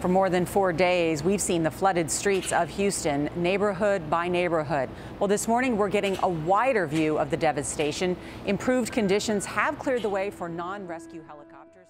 For more than four days, we've seen the flooded streets of Houston, neighborhood by neighborhood. Well, this morning we're getting a wider view of the devastation. Improved conditions have cleared the way for non rescue helicopters.